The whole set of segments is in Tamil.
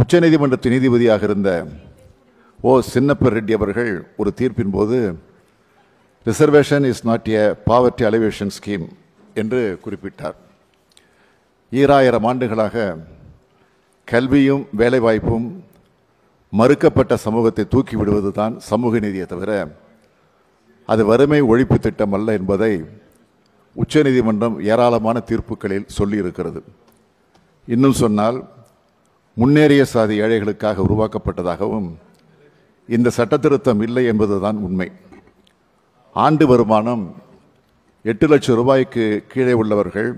உச்சநீதிமன்றத்தின் நீதிபதியாக இருந்த ஓ சின்னப்ப ரெட்டி அவர்கள் ஒரு தீர்ப்பின் போது reservation is not a poverty alleviation scheme என்று குறிப்பிட்டார். ஈராயிரம் ஆண்டுகளாக கல்வியும் வேலைவாய்ப்பும் மறுக்கப்பட்ட சமூகத்தை தூக்கி விடுவதுதான் சமூக நீதியை தவிர அது வறுமை ஒழிப்பு திட்டம் அல்ல என்பதை உச்சநீதிமன்றம் ஏராளமான தீர்ப்புகளில் சொல்லியிருக்கிறது. இன்னும் சொன்னால் முன்னேறிய சாதி ஏழைகளுக்காக உருவாக்கப்பட்டதாகவும் இந்த சட்டத்திருத்தம் இல்லை என்பதுதான் உண்மை. ஆண்டு வருமானம் எட்டு லட்சம் ரூபாய்க்கு கீழே உள்ளவர்கள்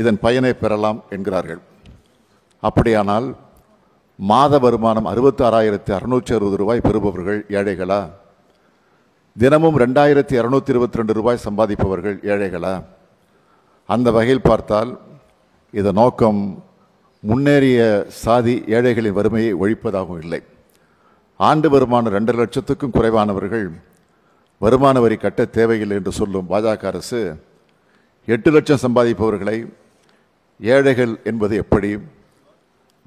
இதன் பயனை பெறலாம் என்கிறார்கள். அப்படியானால் மாத வருமானம் அறுபத்தாறாயிரத்து அறுநூற்றி அறுபது ரூபாய் பெறுபவர்கள் ஏழைகளா? தினமும் ரெண்டாயிரத்தி இரநூத்தி இருபத்தி ரெண்டு ரூபாய் சம்பாதிப்பவர்கள் ஏழைகளா? அந்த வகையில் பார்த்தால் இதன் நோக்கம் முன்னேறிய சாதி ஏழைகளின் வறுமையை ஒழிப்பதாகவும் இல்லை. ஆண்டு வருமானம் ரெண்டு லட்சத்துக்கும் குறைவானவர்கள் வருமான வரி கட்ட தேவையில்லை என்று சொல்லும் பாஜக அரசு எட்டு லட்சம் சம்பாதிப்பவர்களை ஏழைகள் என்பது எப்படி?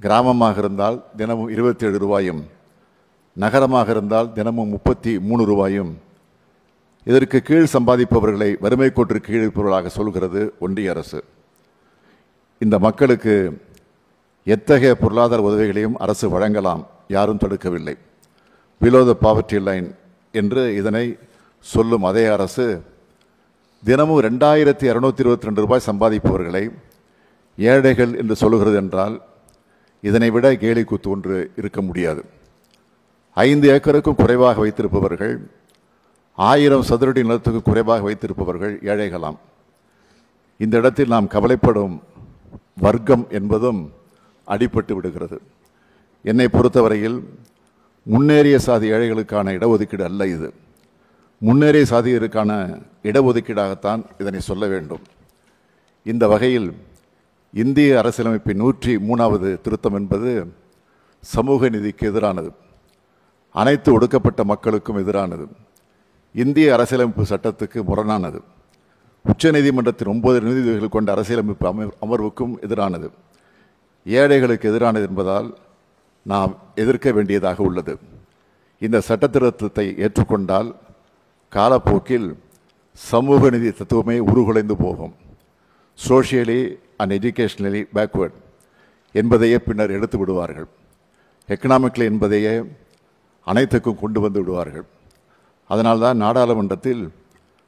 கிராமமாக இருந்தால் தினமும் இருபத்தி ஏழு ரூபாயும் நகரமாக இருந்தால் தினமும் முப்பத்தி மூணு ரூபாயும். இதற்கு கீழ் சம்பாதிப்பவர்களை வறுமை கோட்டிற்கு கீழ் இருப்பவர்களாக சொல்கிறது ஒன்றிய அரசு. இந்த மக்களுக்கு எத்தகைய பொருளாதார உதவிகளையும் அரசு வழங்கலாம் யாரும் தடுக்கவில்லை. பிலோ த பாவர்ட்டி லைன் என்று இதனை சொல்லும் அதே அரசு தினமும் ரெண்டாயிரத்தி இரநூத்தி இருபத்தி ரெண்டு ரூபாய் சம்பாதிப்பவர்களை ஏழைகள் என்று சொல்லுகிறது என்றால் இதனை விட கேலி குத்து ஒன்று இருக்க முடியாது. ஐந்து ஏக்கருக்கும் குறைவாக வைத்திருப்பவர்கள் ஆயிரம் சதுரடி நிலத்துக்கும் குறைவாக வைத்திருப்பவர்கள் ஏழைகளாம். இந்த இடத்தில் நாம் கவலைப்படும் வர்க்கம் என்பதும் அடிபட்டு விடுகிறது. என்னை பொறுத்தவரையில் முன்னேறிய சாதி ஏழைகளுக்கான இடஒதுக்கீடு அல்ல இது. முன்னேறிய சாதியருக்கான இடஒதுக்கீடாகத்தான் இதனை சொல்ல வேண்டும். இந்த வகையில் இந்திய அரசியலமைப்பின் நூற்றி மூணாவது திருத்தம் என்பது சமூக நிதிக்கு எதிரானது. அனைத்து ஒடுக்கப்பட்ட மக்களுக்கும் எதிரானது. இந்திய அரசியலமைப்பு சட்டத்துக்கு முரணானது. உச்சநீதிமன்றத்தின் ஒன்பது நீதிபதிகள் கொண்ட அரசியலமைப்பு அமர் அமர்வுக்கும் எதிரானது. ஏழைகளுக்கு எதிரானது என்பதால் நாம் எதிர்க்க வேண்டியதாக உள்ளது. இந்த சட்டத்திருத்தத்தை ஏற்றுக்கொண்டால் காலப்போக்கில் சமூக நிதி தத்துவமே உருகுலைந்து போகும். சோஷியலி அண்ட் எஜுகேஷனலி பேக்வேர்ட் என்பதையே பின்னர் எடுத்து விடுவார்கள். எக்கனாமிக்கலி என்பதையே அனைத்துக்கும் கொண்டு வந்து விடுவார்கள். அதனால்தான் நாடாளுமன்றத்தில்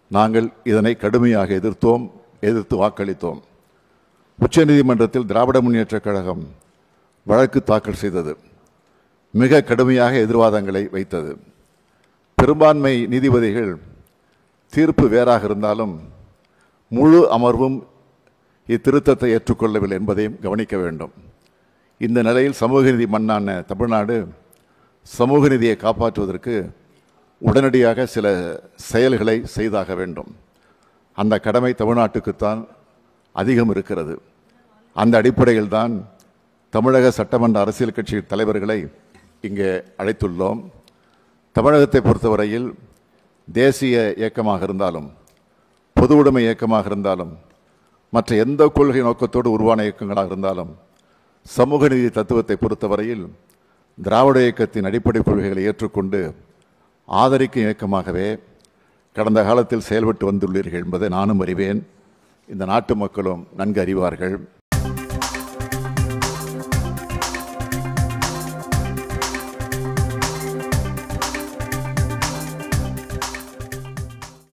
நாங்கள் இதனை கடுமையாக எதிர்த்தோம் எதிர்த்து வாக்களித்தோம். உச்சநீதிமன்றத்தில் திராவிட முன்னேற்றக் கழகம் வழக்கு தாக்கல் செய்தது. மிக கடுமையாக எதிர்வாதங்களை வைத்தது. பெரும்பான்மை நீதிபதிகள் தீர்ப்பு வேறாக இருந்தாலும் முழு அமர்வும் இத்திருத்தத்தை ஏற்றுக்கொள்ளவில்லை என்பதையும் கவனிக்க வேண்டும். இந்த நிலையில் சமூக நீதி மண்ணான தமிழ்நாடு சமூக நீதியை காப்பாற்றுவதற்கு உடனடியாக சில செயல்களை செய்தாக வேண்டும். அந்த கடமை தமிழ்நாட்டுக்குத்தான் அதிகம் இருக்கிறது. அந்த அடிப்படையில் தான் தமிழக சட்டமன்ற அரசியல் கட்சி தலைவர்களை இங்கே அழைத்துள்ளோம். தமிழகத்தை பொறுத்தவரையில் தேசிய இயக்கமாக இருந்தாலும் பொது உடைமை இயக்கமாக இருந்தாலும் மற்ற எந்த கொள்கை நோக்கத்தோடு உருவான இயக்கங்களாக இருந்தாலும் சமூக நீதி தத்துவத்தை பொறுத்தவரையில் திராவிட இயக்கத்தின் அடிப்படை கொள்கைகளை ஏற்றுக்கொண்டு ஆதரிக்கும் இயக்கமாகவே கடந்த காலத்தில் செயல்பட்டு வந்துள்ளீர்கள் என்பதை நானும் அறிவேன். இந்த நாட்டு மக்களும் நன்கு அறிவார்கள்.